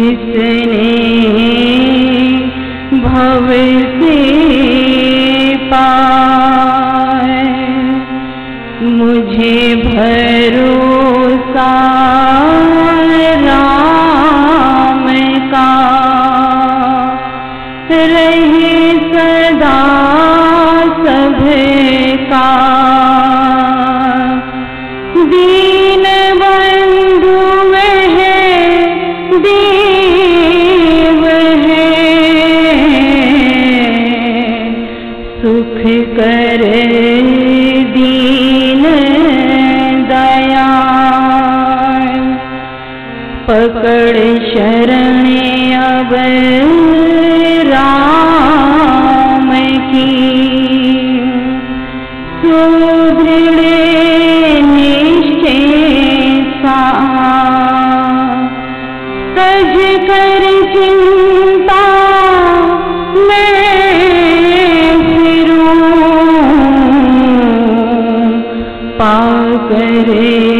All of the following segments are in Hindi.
जिसने भव से पाए मुझे भरोसा राम का। रहे सदा सबका पकड़ शरण निश्चय सा। सज कर चिंता मैं फिरूं। उत्तम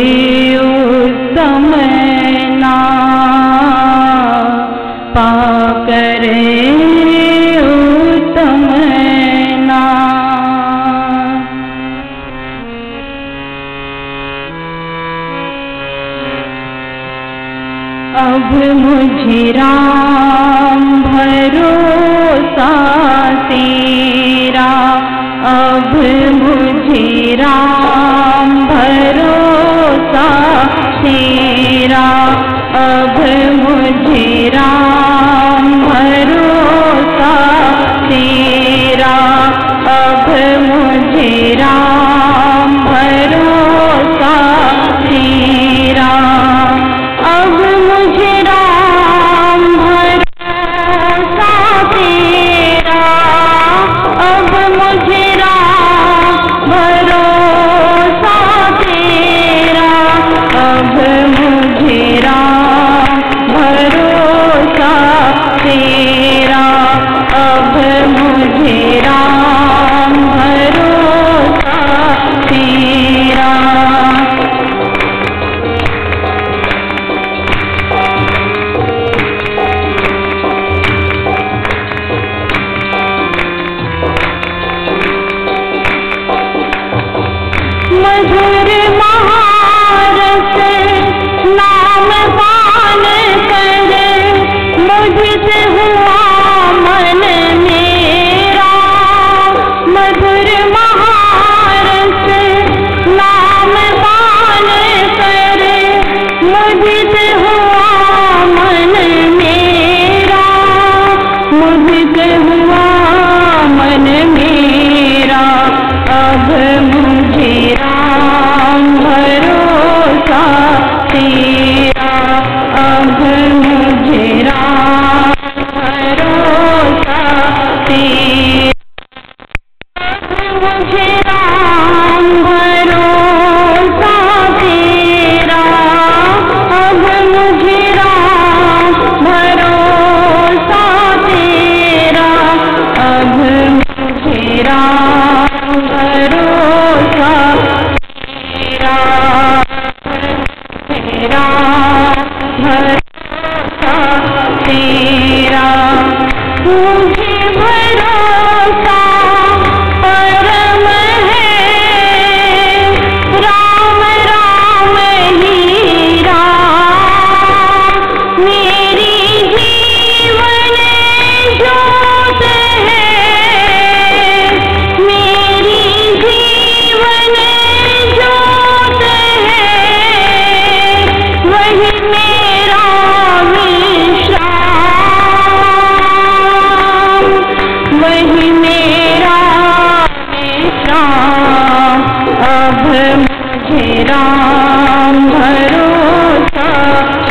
राम अब मुझे राम भरोसा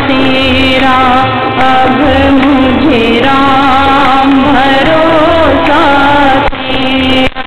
तेरा अब मुझे राम भरोसा तेरा।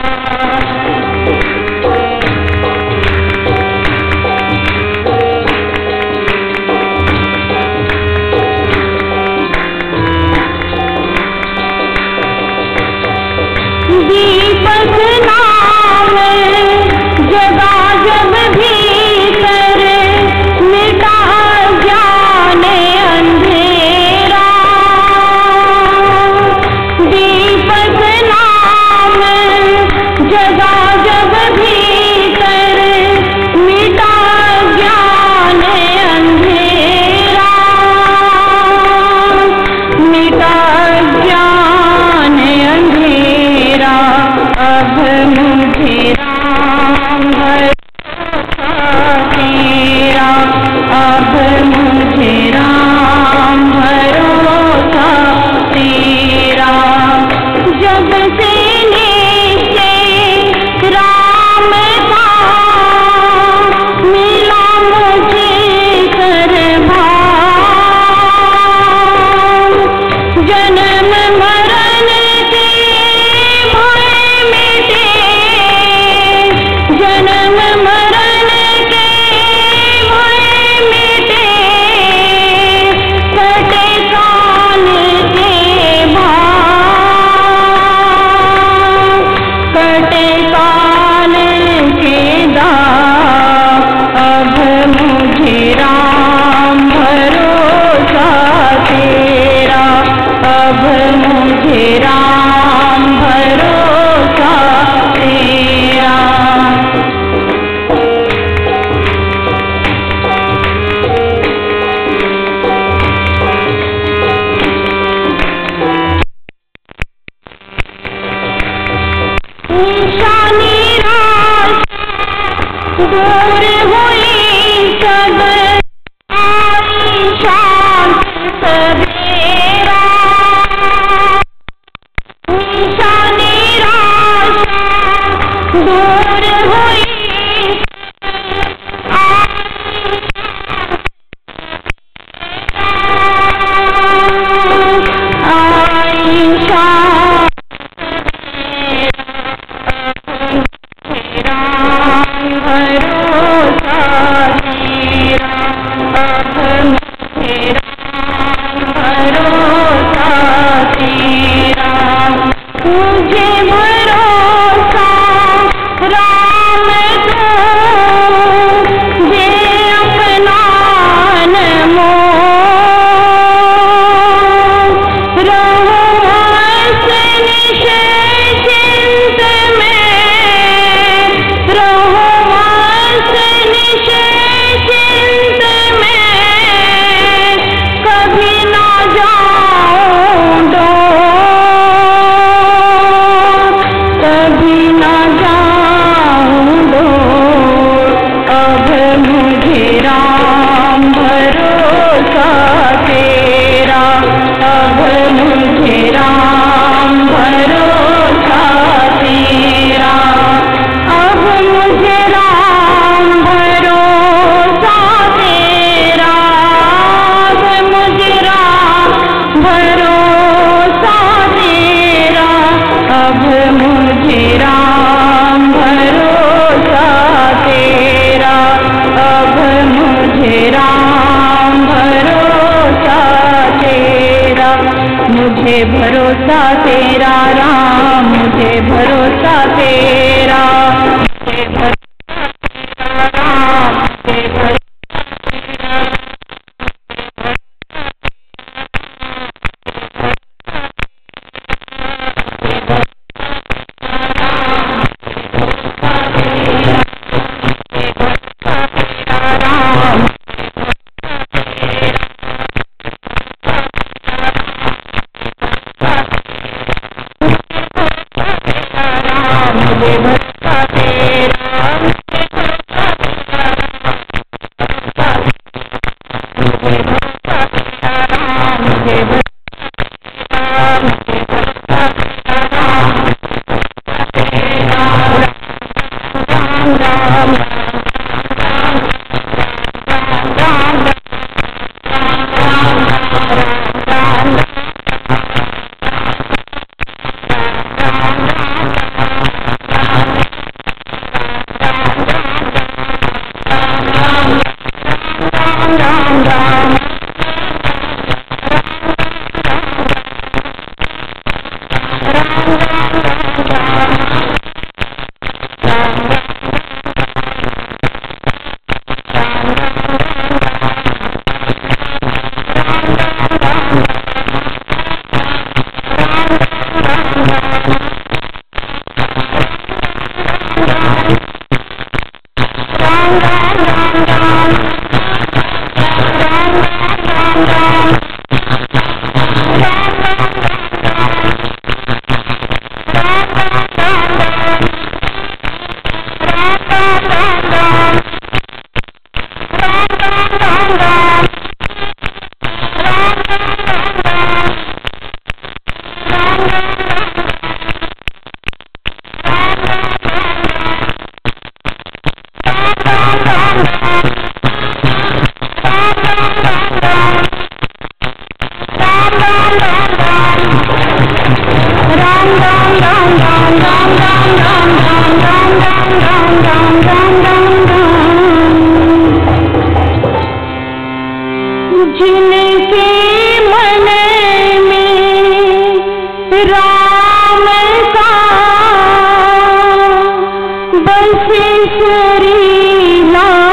arms. दर्श करी ला